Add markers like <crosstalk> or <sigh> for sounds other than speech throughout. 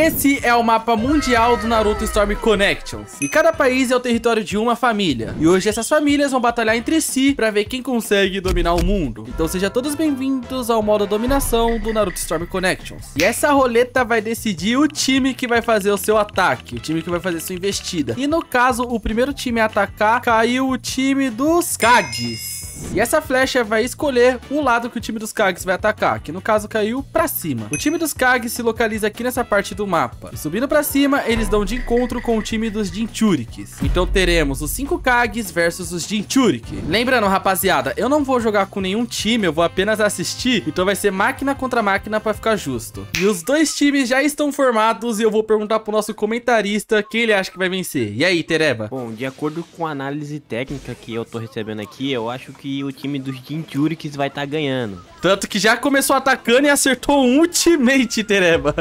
Esse é o mapa mundial do Naruto Storm Connections. E cada país é o território de uma família. E hoje essas famílias vão batalhar entre si pra ver quem consegue dominar o mundo. Então sejam todos bem-vindos ao modo dominação do Naruto Storm Connections. E essa roleta vai decidir o time que vai fazer o seu ataque, o time que vai fazer sua investida. E no caso, o primeiro time a atacar caiu o time dos Kages. E essa flecha vai escolher o lado que o time dos Kags vai atacar, que no caso caiu pra cima. O time dos Kags se localiza aqui nessa parte do mapa. E subindo pra cima, eles dão de encontro com o time dos Jinchurikis. Então teremos os 5 Kags versus os Jinchurik. Lembrando, rapaziada, eu não vou jogar com nenhum time, eu vou apenas assistir, então vai ser máquina contra máquina pra ficar justo. E os dois times já estão formados e eu vou perguntar pro nosso comentarista quem ele acha que vai vencer. E aí, Tereba? Bom, de acordo com a análise técnica que eu tô recebendo aqui, eu acho que que o time dos Jinchurikis vai estar tá ganhando. Tanto que já começou atacando e acertou um ultimate, Tereba.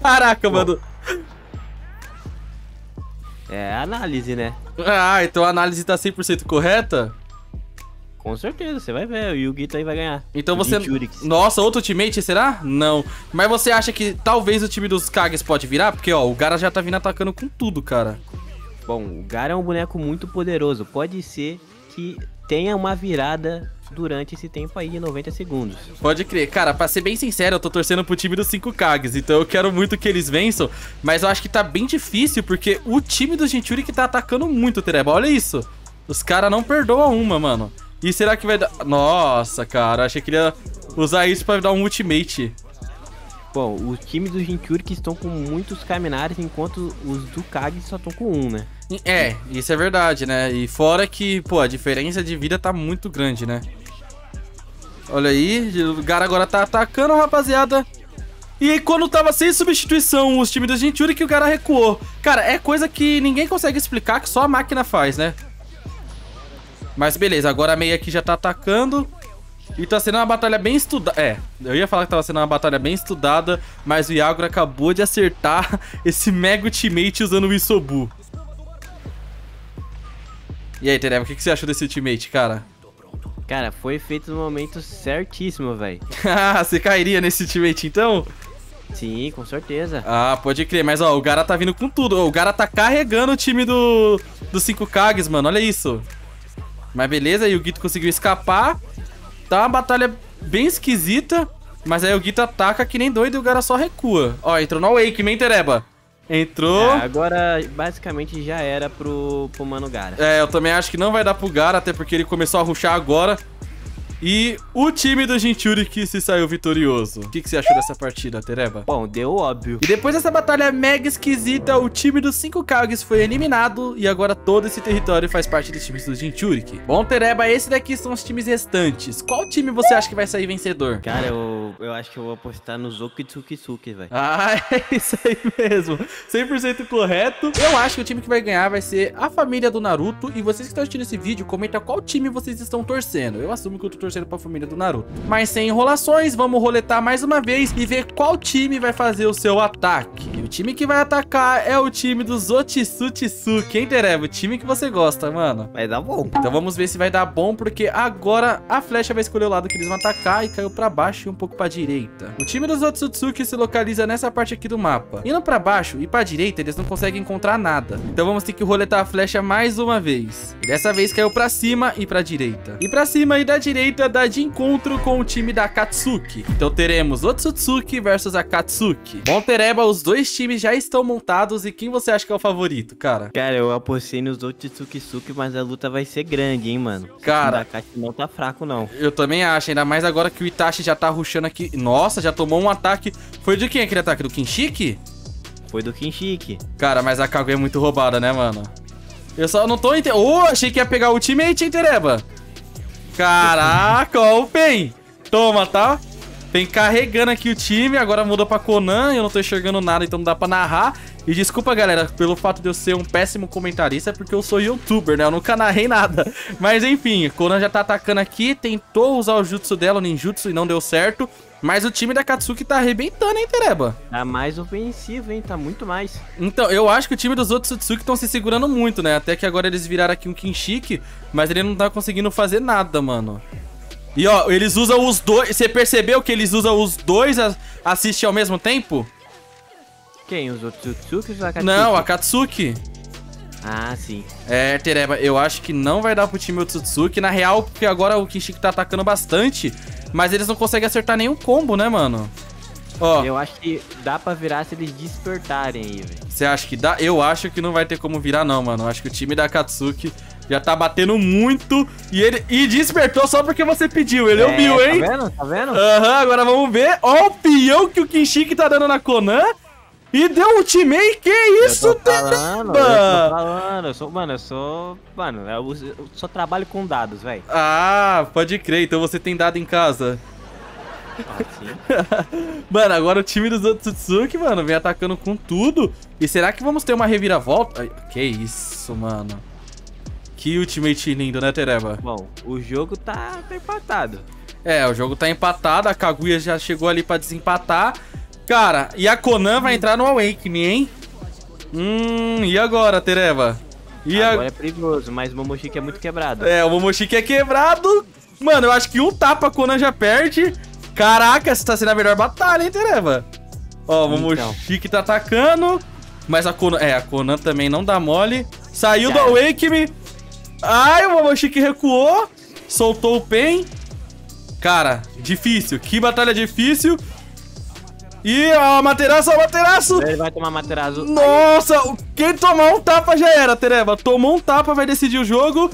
Caraca, Bom. mano. É análise, né? Ah, então a análise tá 100% correta? Com certeza, você vai ver, o Yugi aí vai ganhar. Então você... Nossa, outro ultimate, será? Não. Mas você acha que talvez o time dos Kages pode virar? Porque, ó, o Gara já tá vindo atacando com tudo, cara. Bom, o Gara é um boneco muito poderoso. Pode ser que tenha uma virada durante esse tempo aí de 90 segundos. Pode crer. Cara, pra ser bem sincero, eu tô torcendo pro time dos 5 Kags, então eu quero muito que eles vençam, mas eu acho que tá bem difícil, porque o time do Genturi que tá atacando muito Tereba. Olha isso. Os caras não perdoam uma, mano. E será que vai dar... Nossa, cara, achei que ele ia usar isso pra dar um ultimate. Bom, os times do que estão com muitos caminares, enquanto os do Kag só estão com um, né? É, isso é verdade, né? E fora que, pô, a diferença de vida tá muito grande, né? Olha aí, o cara agora tá atacando, rapaziada. E quando tava sem substituição os times do que o cara recuou. Cara, é coisa que ninguém consegue explicar, que só a máquina faz, né? Mas beleza, agora a meia aqui já tá atacando. E tá sendo uma batalha bem estudada. É, eu ia falar que tava sendo uma batalha bem estudada, mas o Yagura acabou de acertar <laughs> esse mega ultimate usando o Isobu. E aí, Tereva, o que, que você achou desse ultimate, cara? Cara, foi feito no momento certíssimo, velho. ah, <laughs> você cairia nesse ultimate então? Sim, com certeza. Ah, pode crer. Mas, ó, o Gara tá vindo com tudo. O Gara tá carregando o time do, do 5 Kages, mano. Olha isso. Mas beleza, aí o Guito conseguiu escapar. Tá uma batalha bem esquisita. Mas aí o Guito ataca que nem doido e o Gara só recua. Ó, entrou no Wake, man, Tereba. Entrou. É, agora, basicamente, já era pro, pro Mano Gara. É, eu também acho que não vai dar pro Gara, até porque ele começou a ruxar agora. E o time do Jinchuri que se saiu vitorioso. O que, que, você achou dessa partida, Tereba? Bom, deu óbvio. E depois dessa batalha mega esquisita, o time dos 5 Kages foi eliminado e agora todo esse território faz parte dos times do Jinchuriki. Bom, Tereba, esse daqui são os times restantes. Qual time você acha que vai sair vencedor? Cara, eu, eu acho que eu vou apostar no Zokitsukisuke, velho. Ah, <laughs> é isso aí mesmo. 100% correto. Eu acho que o time que vai ganhar vai ser a família do Naruto. E vocês que estão assistindo esse vídeo, comenta qual time vocês estão torcendo. Eu assumo que eu tô torcendo pra família do Naruto. Mas sem enrolações, vamos roletar mais uma vez e ver qual time vai fazer o seu ataque. E o time que vai atacar é o time dos Otsutsuki, hein, Tereba? O time que você gosta, mano. Vai dar bom. Então vamos ver se vai dar bom, porque agora a flecha vai escolher o lado que eles vão atacar e caiu pra baixo e um pouco pra direita. O time dos Otsutsuki se localiza nessa parte aqui do mapa. Indo pra baixo e pra direita, eles não conseguem encontrar nada. Então vamos ter que roletar a flecha mais uma vez. E dessa vez caiu pra cima e pra direita. E pra cima e da direita dá de encontro com o time da Akatsuki. Então teremos Otsutsuki versus Akatsuki. Bom, Tereba, os dois times já estão montados e quem você acha que é o favorito, cara? Cara, eu apostei nos Otsutsuki, mas a luta vai ser grande, hein, mano. Cara, o não tá fraco, não. Eu também acho, ainda mais agora que o Itachi já tá rushando aqui. Nossa, já tomou um ataque. Foi de quem aquele ataque? Do Kinshiki? Foi do Kinshiki. Cara, mas a Kaguya é muito roubada, né, mano? Eu só não tô entendendo. Oh, achei que ia pegar o ultimate, hein, Tereba? Caraca, ó o Pen. Toma, tá? Pen carregando aqui o time. Agora muda pra Conan. Eu não tô enxergando nada, então não dá pra narrar. E desculpa, galera, pelo fato de eu ser um péssimo comentarista, é porque eu sou youtuber, né? Eu nunca narrei nada. Mas enfim, Conan já tá atacando aqui, tentou usar o jutsu dela, o ninjutsu, e não deu certo. Mas o time da Katsuki tá arrebentando, hein, Tereba? Tá mais ofensivo, hein? Tá muito mais. Então, eu acho que o time dos outros Tsutsuki estão se segurando muito, né? Até que agora eles viraram aqui um Kinshiki, mas ele não tá conseguindo fazer nada, mano. E ó, eles usam os dois... Você percebeu que eles usam os dois assistem ao mesmo tempo? Quem? Os Otsutsuki ou os Akatsuki? Não, a Katsuki. Ah, sim. É, Tereba, eu acho que não vai dar pro time Otsutsuki. Na real, porque agora o Kinshiki tá atacando bastante, mas eles não conseguem acertar nenhum combo, né, mano? Ó, Eu acho que dá pra virar se eles despertarem aí, velho. você acha que dá? Eu acho que não vai ter como virar, não, mano. Eu acho que o time da Katsuki já tá batendo muito e ele e despertou só porque você pediu. Ele ouviu, hein? Tá vendo? Tá vendo? Aham, agora vamos ver. Ó o peão que o Kinshiki tá dando na Conan. E deu ultimate, que isso, eu tô falando, eu tô falando. Eu sou, mano, eu sou. Mano, eu, eu só trabalho com dados, velho. Ah, pode crer, então você tem dado em casa. Assim. <laughs> Mano, agora o time dos Otsutsuki, mano, vem atacando com tudo. E será que vamos ter uma reviravolta? Ai, que isso, mano. Que ultimate lindo, né, Tereba? Bom, o jogo tá, tá empatado. É, o jogo tá empatado, a Kaguya já chegou ali pra desempatar. Cara, e a Conan vai entrar no Awakening, hein? Hum, e agora, Tereba? E a- Agora é perigoso, mas o Momoshiki é muito quebrado. É, o Momoshiki é quebrado. Mano, eu acho que um tapa a Conan já perde. Caraca, essa tá sendo a melhor batalha, hein, Tereva? Ó, o Então. Momoshiki tá atacando. Mas a Conan... É, a Conan também não dá mole. Saiu do Já era. Awake Ai, o Momoshiki recuou. Soltou o Pen. Cara, difícil. Que batalha difícil. E ó, Materaço, ó, Materaço. Ele vai tomar Materazo. Nossa, quem tomar um tapa já era, Tereba. Tomou um tapa, vai decidir o jogo.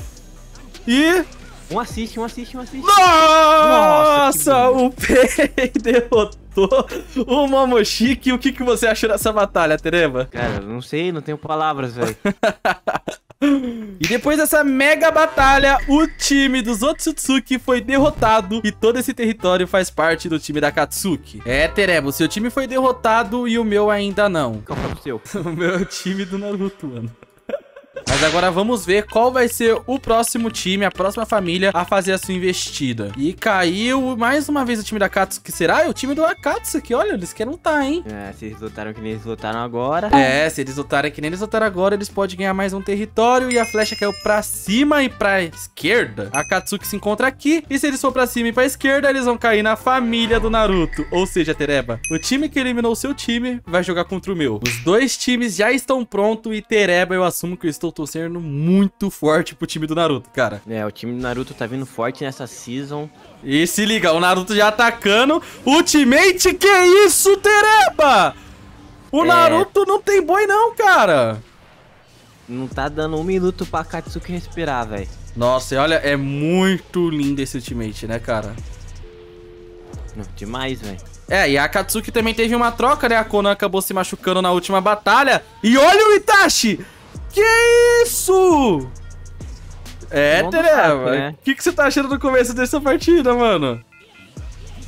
E. Um assiste, um assiste, um assiste. Nossa, Nossa, o Pei <laughs> derrotou o Momoshiki. O que, que você achou dessa batalha, Tereba? Cara, não sei, não tenho palavras, velho. <laughs> E depois dessa mega batalha, o time dos Otsutsuki foi derrotado e todo esse território faz parte do time da Katsuki. É, Tereba, o seu time foi derrotado e o meu ainda não. Qual foi o seu? <laughs> O meu é o time do Naruto, mano. Agora vamos ver qual vai ser o próximo time, a próxima família a fazer a sua investida. E caiu mais uma vez o time da Katsuki. Será? É o time do Akatsuki. Olha, eles querem lutar, hein? É, se eles lutaram que nem eles lutaram agora. É, se eles lutarem que nem eles lutaram agora, eles podem ganhar mais um território. E a flecha caiu pra cima e pra esquerda. A Katsuki se encontra aqui. E se eles for pra cima e pra esquerda, eles vão cair na família do Naruto. Ou seja, Tereba, o time que eliminou o seu time vai jogar contra o meu. Os dois times já estão prontos. E Tereba, eu assumo que eu estou torcendo muito forte pro time do Naruto, cara. É, o time do Naruto tá vindo forte nessa season. E se liga, o Naruto já atacando. Ultimate, que isso, Tereba? O É. Naruto não tem boi não, cara. Não tá dando um minuto pra Katsuki respirar, velho. Nossa, e olha, é muito lindo esse ultimate, né, cara? Demais, velho. É, e a Akatsuki também teve uma troca, né? A Konan acabou se machucando na última batalha. E olha o Itachi! Que isso? É, saco, O né? que, que você tá achando do começo dessa partida, mano?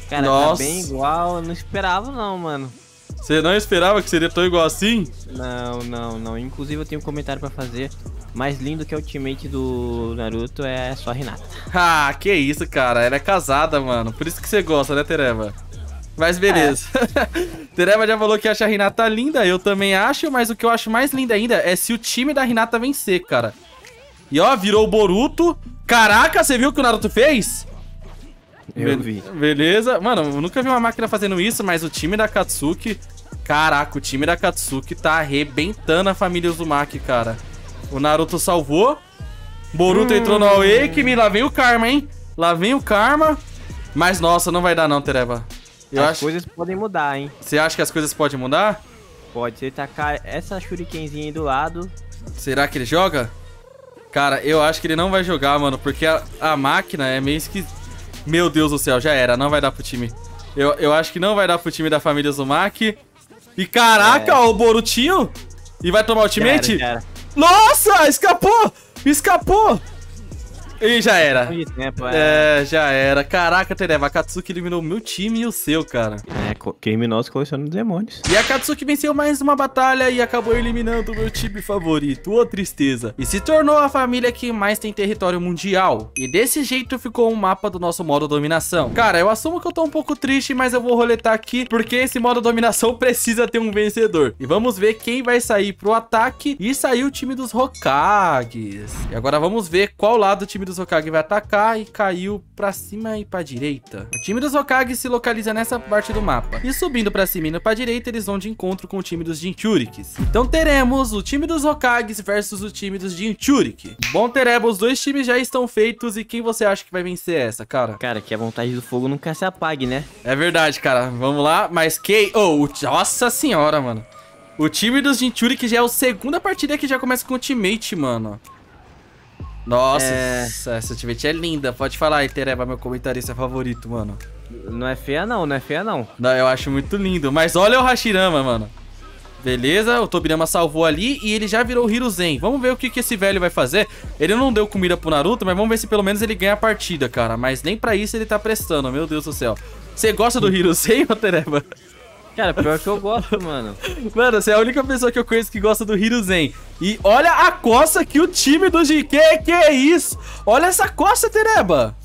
Cara, Nossa. tá bem igual. Eu não esperava, não, mano. Você não esperava que seria tão igual assim? Não, não, não. Inclusive, eu tenho um comentário pra fazer. Mais lindo que o ultimate do Naruto é só a Hinata. <laughs> Ah, que isso, cara. Ela é casada, mano. Por isso que você gosta, né, Tereba? Mas beleza. <laughs> Tereba já falou que acha a Hinata linda. Eu também acho, mas o que eu acho mais lindo ainda é se o time da Hinata vencer, cara. E ó, virou o Boruto. Caraca, você viu o que o Naruto fez? Eu Be- vi. Beleza. Mano, eu nunca vi uma máquina fazendo isso, mas o time da Katsuki. Caraca, o time da Katsuki tá arrebentando a família Uzumaki, cara. O Naruto salvou. Boruto entrou no Awakening. Lá vem o Karma, hein? Lá vem o Karma. Mas nossa, não vai dar não, Tereba. Eu As acho. coisas podem mudar, hein? Você acha que as coisas podem mudar? Pode ser tacar essa shurikenzinha aí do lado. Será que ele joga? Cara, eu acho que ele não vai jogar, mano, porque a, a máquina é meio que. Meu Deus do céu, já era, não vai dar pro time. Eu, eu acho que não vai dar pro time da família Zumaki. E caraca, É. ó, o Borutinho. E vai tomar ultimate? Já era, já era. Nossa, escapou! Escapou! E já era. Tempo, é. É, já era. Caraca, Tereva, a Katsuki eliminou o meu time e o seu, cara. É, co- criminoso colecionando demônios. E a Katsuki venceu mais uma batalha e acabou eliminando o meu time favorito, ô tristeza. E se tornou a família que mais tem território mundial. E desse jeito ficou um mapa do nosso modo dominação. Cara, eu assumo que eu tô um pouco triste, mas eu vou roletar aqui porque esse modo dominação <laughs> precisa ter um vencedor. E vamos ver quem vai sair pro ataque. E saiu o time dos Hokages. E agora vamos ver qual lado o time dos Hokage vai atacar e caiu pra cima e pra direita. O time dos Hokage se localiza nessa parte do mapa. E subindo pra cima e indo pra direita, eles vão de encontro com o time dos Jinchurikis. Então teremos o time dos Hokages versus o time dos Jinchuriki. Bom, Tereba, os dois times já estão feitos e quem você acha que vai vencer essa, cara? Cara, que a vontade do fogo nunca se apague, né? É verdade, cara. Vamos lá. Mas que... Oh, nossa senhora, mano. O time dos Jinchuriki já é a segunda partida que já começa com o teammate, mano. Nossa, É. essa teammate é linda. Pode falar aí, Tereba, meu comentarista favorito, mano. Não é feia não, não é feia não. Não, eu acho muito lindo. Mas olha o Hashirama, mano. Beleza, o Tobirama salvou ali e ele já virou o Hiruzen. Vamos ver o que, que esse velho vai fazer. Ele não deu comida pro Naruto, mas vamos ver se pelo menos ele ganha a partida, cara. Mas nem pra isso ele tá prestando, meu Deus do céu. Você gosta do Hiruzen, ô Tereba? Cara, pior que eu gosto, mano. <laughs> Mano, você é a única pessoa que eu conheço que gosta do Hiruzen. E olha a coça que o time do GK, que é isso? Olha essa coça, Tereba.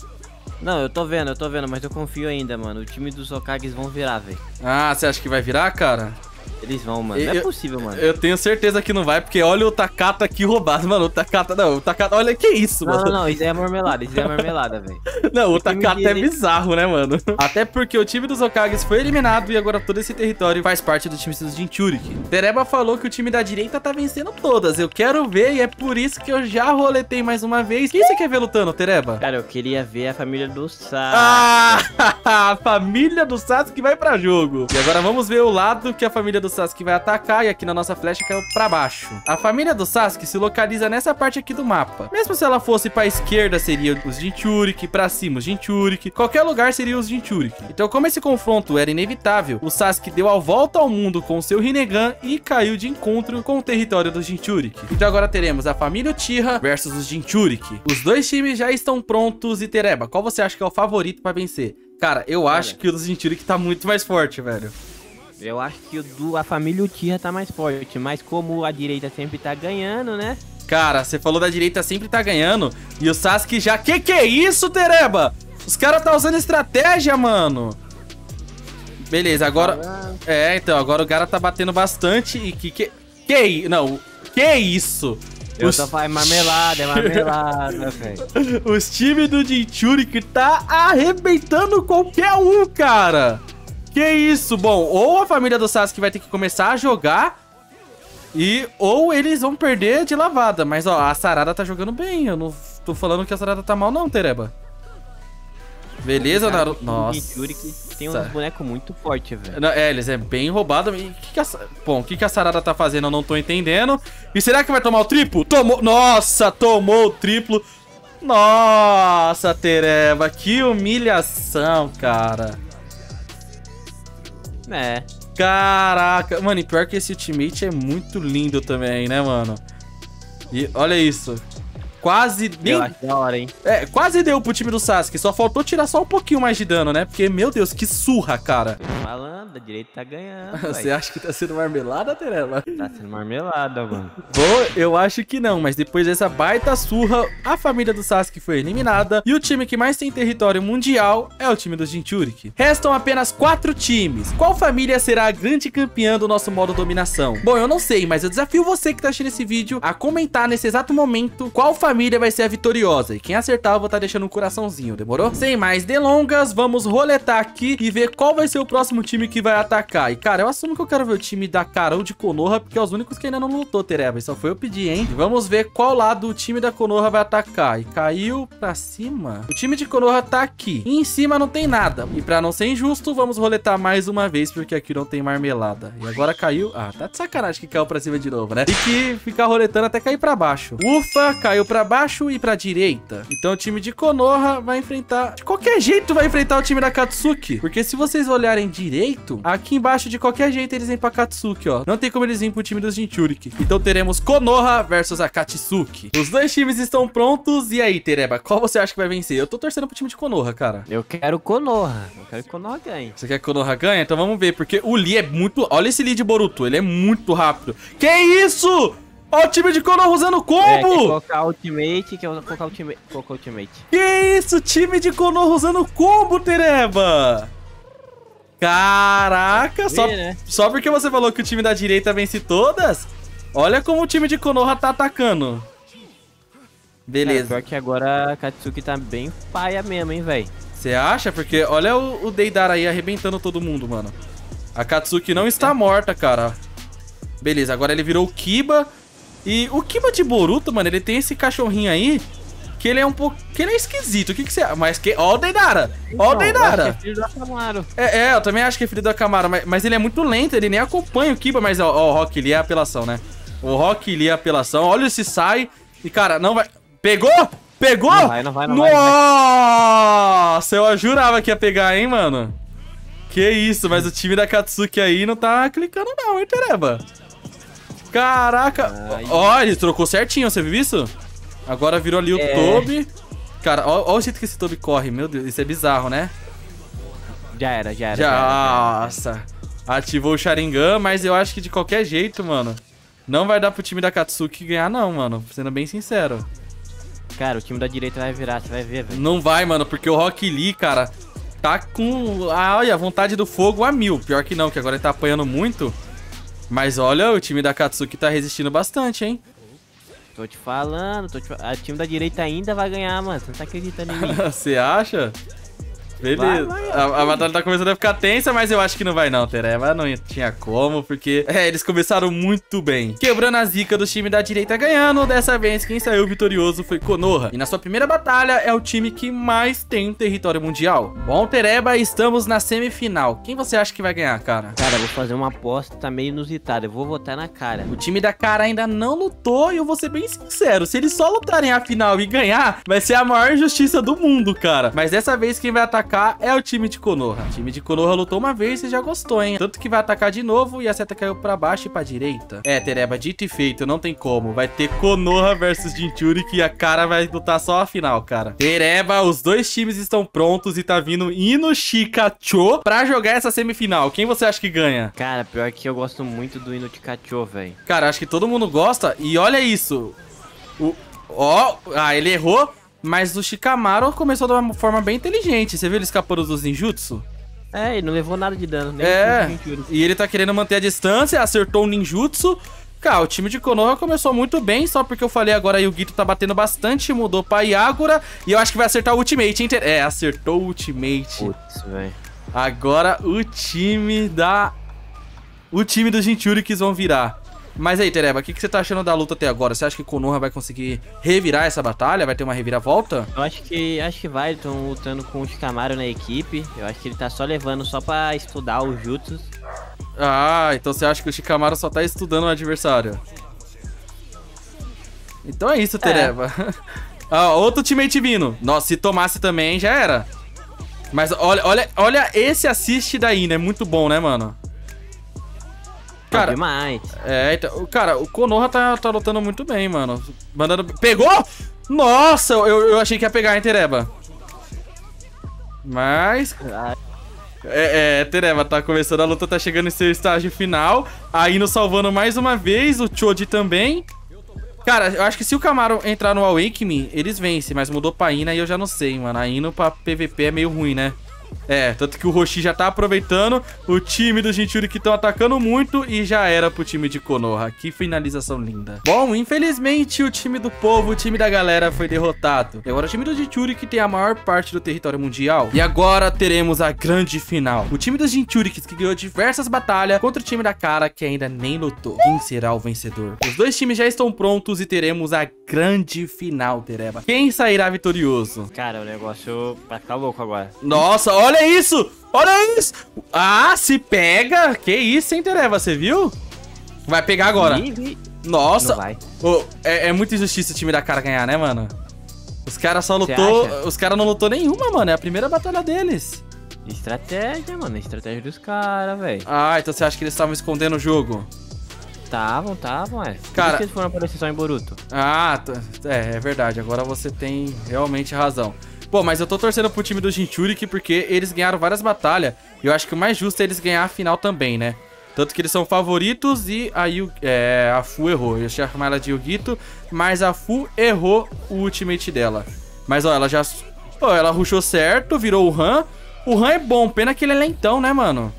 Não, eu tô vendo, eu tô vendo, mas eu confio ainda, mano. O time dos Hokages vão virar, velho. Ah, você acha que vai virar, cara? Eles vão, mano. Não é Eu- possível, mano. Eu tenho certeza que não vai, porque olha o Takata aqui roubado, mano. O Takata, não, o Takata, olha que isso, Não, mano. não, não, isso aí é marmelada, isso é marmelada, velho. <laughs> Não, o Takata é bizarro, né, mano? <laughs> Até porque o time dos Hokages foi eliminado e agora todo esse território faz parte do time dos Jinchuriki. Tereba falou que o time da direita tá vencendo todas. Eu quero ver e é por isso que eu já roletei mais uma vez. Quem você quer ver lutando, Tereba? Cara, eu queria ver a família do Sa. Ah, <laughs> a família do Sasuke vai pra jogo. E agora vamos ver o lado que a família do Sasuke vai atacar. E aqui na nossa flecha caiu pra baixo. A família do Sasuke se localiza nessa parte aqui do mapa. Mesmo se ela fosse pra esquerda, seria os Jinchuriki. Pra cima, os Jinchuriki. Qualquer lugar seria os Jinchuriki. Então, como esse confronto era inevitável, o Sasuke deu a volta ao mundo com seu Rinnegan e caiu de encontro com o território dos Jinchuriki. Então agora teremos a família Uchiha versus os Jinchuriki. Os dois times já estão prontos e Tereba, qual você acha que é o favorito pra vencer? Cara, eu acho que o dos Jinchuriki tá muito mais forte, velho. Eu acho que o do, a família Uchiha tá mais forte, mas como a direita sempre tá ganhando, né? Cara, você falou da direita sempre tá ganhando e o Sasuke já... Que que é isso, Tereba? Os caras tá usando estratégia, mano. Beleza, agora... É, então, agora o cara tá batendo bastante e que... Que, que Não, que isso? Eu Os- só falo, é marmelada, é marmelada, <laughs> velho. Os times do Jinchuriki tá arrebentando qualquer um, cara. Que isso? Bom, ou a família do Sasuke vai ter que começar a jogar e ou eles vão perder de lavada. Mas ó, a Sarada tá jogando bem. Eu não tô falando que a Sarada tá mal não, Tereba. Beleza, Naruto? Nossa. Tem uns bonecos muito fortes, velho. É, eles é bem roubado. E que que a, Bom, o que, que a Sarada tá fazendo? Eu não tô entendendo. E será que vai tomar o triplo? Tomou. Nossa, tomou o triplo. Nossa, Tereba, que humilhação, cara. É. Caraca. Mano, e pior que esse ultimate é muito lindo também, né, mano? E olha isso. Quase nem Eu acho da hora, hein? É, quase deu pro time do Sasuke. Só faltou tirar só um pouquinho mais de dano, né? Porque, meu Deus, que surra, cara. Tô falando, a direita tá ganhando, <laughs> Você acha que tá sendo marmelada, Tereba? Tá sendo marmelada, mano. Bom, eu acho que não, mas depois dessa baita surra, a família do Sasuke foi eliminada e o time que mais tem território mundial é o time dos Jinchuriki. Restam apenas quatro times. Qual família será a grande campeã do nosso modo dominação? Bom, eu não sei, mas eu desafio você que tá assistindo esse vídeo a comentar nesse exato momento qual família vai ser a vitoriosa. E quem acertar, eu vou estar deixando um coraçãozinho, demorou? Sem mais delongas, vamos roletar aqui e ver qual vai ser o próximo time que vai atacar. E cara, eu assumo que eu quero ver o time da Carol de Konoha, porque é os únicos que ainda não lutou, Tereba. E só foi eu pedir, hein? Vamos ver qual lado o time da Konoha vai atacar. E caiu pra cima. O time de Konoha tá aqui. E em cima não tem nada. E pra não ser injusto, vamos roletar mais uma vez, porque aqui não tem marmelada. E agora caiu... Ah, tá de sacanagem que caiu pra cima de novo, né? E que ficar roletando até cair pra baixo. Ufa, caiu pra baixo e pra direita. Então o time de Konoha vai enfrentar... De qualquer jeito vai enfrentar o time da Katsuki. Porque se vocês olharem direito, aqui embaixo de qualquer jeito eles vêm pra Katsuki, ó. Não tem como eles virem pro time dos Jinchuriki. Então teremos Konoha versus a Katsuki. Os dois times estão prontos. E aí, Tereba, qual você acha que vai vencer? Eu tô torcendo pro time de Konoha, cara. Eu quero Konoha. Eu quero que Konoha ganhe. Você quer que Konoha ganhe? Então vamos ver, porque o Lee é muito... Olha esse Lee de Boruto, ele é muito rápido. Que isso? Olha o time de Konoha usando É, quer combo! colocar ultimate, quer colocar ultimate. Colocar ultimate. Que isso? Time de Konoha usando combo, Tereba! Caraca, só, né? só porque você falou que o time da direita vence todas? Olha como o time de Konoha tá atacando. Beleza. Pior que agora a Katsuki tá bem paia mesmo, hein, velho. Você acha? Porque olha o, o Deidara aí arrebentando todo mundo, mano. A Katsuki não está morta, cara. Beleza, agora ele virou o Kiba. E o Kiba de Boruto, mano, ele tem esse cachorrinho aí que ele é um pouco... que ele é esquisito. O que que você... Mas que... Ó o Deidara! Ó o Deidara! É filho do Akamaru. É, é, eu também acho que é filho do Akamaru, mas, mas ele é muito lento, ele nem acompanha o Kiba, mas ó, ó, o Rock Lee é apelação, né? O Rock Lee é apelação. Olha esse sai. E, cara, não vai... Pegou? Pegou? Não vai, não vai, não não vai. Nossa, eu jurava que ia pegar, hein, mano? Que isso, mas o time da Katsuki aí não tá clicando não, hein, Tereba? Caraca. Ai. Ó, ele trocou certinho, você viu isso? Agora virou ali o É. Toby. Cara, ó o jeito que esse Toby corre, meu Deus, isso é bizarro, né? Já era, já era. Já, já era. nossa. Ativou o Sharingan, mas eu acho que de qualquer jeito, mano, não vai dar pro time da Katsuki ganhar não, mano, sendo bem sincero. Cara, o time da direita vai virar, você vai ver, velho. Não vai, mano, porque o Rock Lee, cara, tá com a, olha, a vontade do fogo a mil. Pior que não, que agora ele tá apanhando muito. Mas olha, o time da Katsuki tá resistindo bastante, hein? Tô te falando, tô te. O time da direita ainda vai ganhar, mano. Você não tá acreditando em mim. <laughs> Você acha? Beleza. Vai, vai, a, a batalha tá começando a ficar tensa, mas eu acho que não vai não, Tereba. Não tinha como, porque é, eles começaram muito bem. Quebrando a zica do time da direita ganhando. Dessa vez, quem saiu vitorioso foi Konoha. E na sua primeira batalha, é o time que mais tem território mundial. Bom, Tereba, estamos na semifinal. Quem você acha que vai ganhar, cara? Cara, eu vou fazer uma aposta meio inusitada. Eu vou votar na cara. O time da cara ainda não lutou e eu vou ser bem sincero, se eles só lutarem a final e ganhar, vai ser a maior injustiça do mundo, cara. Mas dessa vez quem vai atacar é o time de Konoha. O time de Konoha lutou uma vez e já gostou, hein? Tanto que vai atacar de novo e a seta caiu pra baixo e pra direita. É, Tereba, dito e feito, não tem como. Vai ter Konoha versus Jinchuri que a cara vai lutar só a final, cara. Tereba, os dois times estão prontos e tá vindo Ino Shikacho pra jogar essa semifinal. Quem você acha que ganha? Cara, pior que eu gosto muito do Inutikacho, velho. Cara, acho que todo mundo gosta. E olha isso. O, ó, ah, ele errou. Mas o Shikamaru começou de uma forma bem inteligente. Você viu ele escapando dos ninjutsu? É, ele não levou nada de dano. Nem É. E ele tá querendo manter a distância, acertou o ninjutsu. Cara, o time de Konoha começou muito bem, só porque eu falei agora aí o Gito tá batendo bastante, mudou pra Yagura. E eu acho que vai acertar o ultimate, hein? É, acertou o ultimate. Putz, velho. Agora o time da... O time dos Jinchurikis vão virar. Mas aí, Tereba, o que, que você tá achando da luta até agora? Você acha que Konoha vai conseguir revirar essa batalha? Vai ter uma reviravolta? Eu acho que acho que vai, estão lutando com o Shikamaru na equipe. Eu acho que ele tá só levando só pra estudar os jutsus. Ah, então você acha que o Shikamaru só tá estudando o adversário? Então é isso, Tereba. <laughs> ah, outro teammate vindo. Nossa, se tomasse também, já era. Mas olha, olha, olha esse assist daí, né? Muito bom, né, mano? Cara, demais. é, então, cara, o Konoha tá, tá lutando muito bem, mano. Mandando. Pegou? Nossa, eu, eu achei que ia pegar, hein, Tereba. Mas é, é, Tereba, tá começando a luta, tá chegando em seu estágio final. A Ino salvando mais uma vez, o Choji também. Cara, eu acho que se o Camaro entrar no Awake Me, eles vencem, mas mudou pra Ina e eu já não sei, mano. A Ino pra PVP é meio ruim, né? É, tanto que o Roshi já tá aproveitando o time do Jinchuri que estão atacando muito e já era pro time de Konoha. Que finalização linda. Bom, infelizmente o time do povo, o time da galera foi derrotado. E agora o time do Jinchuri que tem a maior parte do território mundial. E agora teremos a grande final. O time dos Jinchurikis que ganhou diversas batalhas contra o time da cara que ainda nem lutou. Quem será o vencedor? Os dois times já estão prontos e teremos a grande final, Tereba. Quem sairá vitorioso? cara, o negócio vai ficar louco agora. Nossa, olha isso! Olha isso! Ah, se pega! Que isso, hein, Tereva? Você viu? Vai pegar agora. Nossa! Ô, é, é muita injustiça o time da cara ganhar, né, mano? Os caras só lutou. Os caras não lutou nenhuma, mano. É a primeira batalha deles. Estratégia, mano. Estratégia dos caras, velho. Ah, então você acha que eles estavam escondendo o jogo? Estavam, estavam, é. Por Cara- isso que eles foram aparecer só em Boruto. Ah, é, é verdade. Agora você tem realmente razão. Pô, mas eu tô torcendo pro time do Jinchuriki porque eles ganharam várias batalhas. E eu acho que o mais justo é eles ganhar a final também, né? Tanto que eles são favoritos e a, Yu, é, a Fu errou. Eu ia chamar ela de Yugito, mas a Fu errou o ultimate dela. Mas ó, ela já. Ó, ela rushou certo, virou o Han. O Han é bom, pena que ele é lentão, né, mano?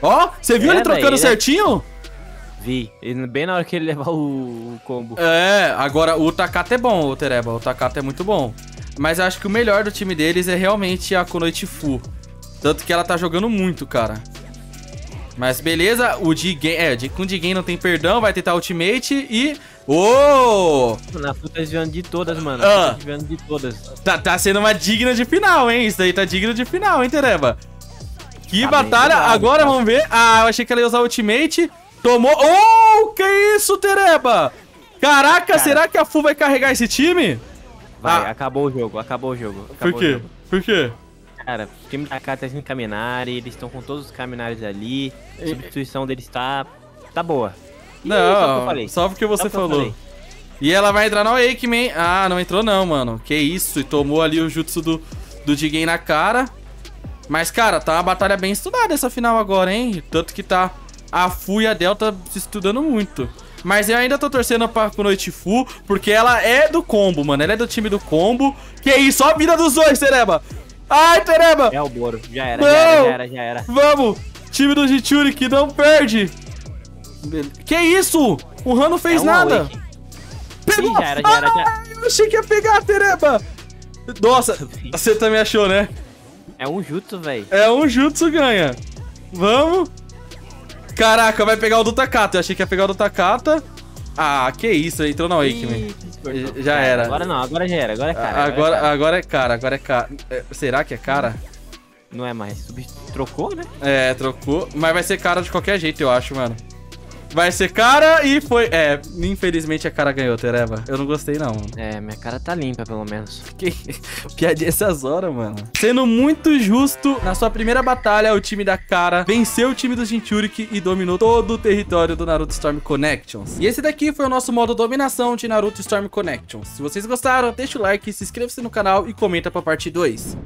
Ó, você viu É, ele trocando ele é- certinho? Vi. Ele- Bem na hora que ele levar o, o combo. É, agora o Takata é bom, o Tereba. O Takata é muito bom. Mas eu acho que o melhor do time deles é realmente a Konoichifu. Tanto que ela tá jogando muito, cara. Mas beleza, o Jigen... É, com o Jigen não tem perdão, vai tentar ultimate e... Ô! Na Fu tá desviando de todas, mano. Ah. Tá desviando de todas. Tá, tá sendo uma digna de final, hein? Isso daí tá digno de final, hein, Tereba? Que Tá batalha. bem Agora tá. vamos ver. Ah, eu achei que ela ia usar ultimate. Tomou. Oh, que isso, Tereba? Caraca, Cara. será que a Fu vai carregar esse time? Vai, Ah. acabou o jogo, acabou o jogo. Por acabou o quê? jogo. Por quê? Cara, o time da K tá sem Kaminari, eles estão com todos os Kaminaris ali. A substituição deles tá. tá boa. O que eu Não, falei. só porque você Só falou. E ela vai entrar no Wake Man. Ah, não entrou não, mano. Que isso, e tomou ali o jutsu do, do Jigen na cara. Mas, cara, tá uma batalha bem estudada essa final agora, hein? Tanto que tá a Fu e a Delta se estudando muito. Mas eu ainda tô torcendo pra Kunoichi Fu, porque ela é do combo, mano. Ela é do time do combo. Que isso, ó a vida dos dois, Tereba. Ai, Tereba. É o Boro. Já era, Não! já era, já era, já era. Vamos! Time do Jichuri que não perde! Que isso? O Han não fez É nada! Awake. Pegou! Ih, já era, já era, já- Ah, eu achei que ia pegar, Tereba! Nossa, você também achou, né? É um jutsu, velho. É um Jutsu ganha. Vamos! Caraca, vai pegar o do Takata. Eu achei que ia pegar o do Takata. Ah, que isso, entrou na descortou. Já Cara, era. Agora não, agora já era, agora é cara. Agora, é cara. agora é cara, agora é cara. É, Será que é cara? Não é mais. Trocou, né? É, trocou. Mas vai ser cara de qualquer jeito, eu acho, mano. Vai ser cara e foi. É, infelizmente a cara ganhou, Tereba. Eu não gostei, não. mano. É, minha cara tá limpa, pelo menos. <laughs> Que piadinha essas horas, mano. Sendo muito justo, na sua primeira batalha, o time da cara venceu o time do Jinchuriki e dominou todo o território do Naruto Storm Connections. E esse daqui foi o nosso modo dominação de Naruto Storm Connections. Se vocês gostaram, deixa o like, se inscreva-se no canal e comenta pra parte 2.